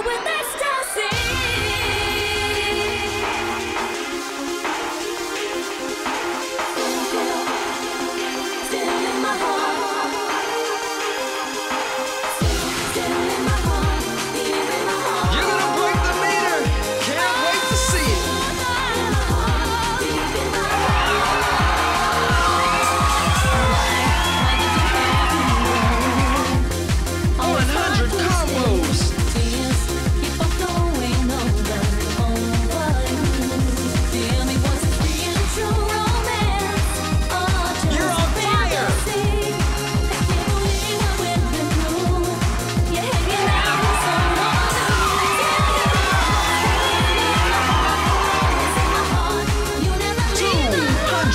with that.